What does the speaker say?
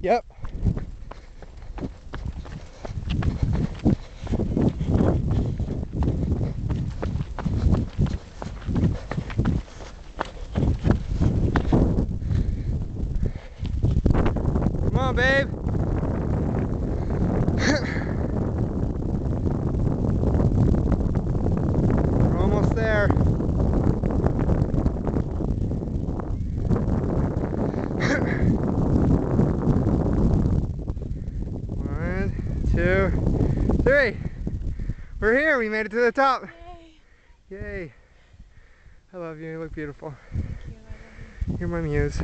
Yep. Come on, babe. We're almost there. Two, three. We're here. We made it to the top. Yay. Yay. I love you. You look beautiful. Thank you. I love you. You're my muse.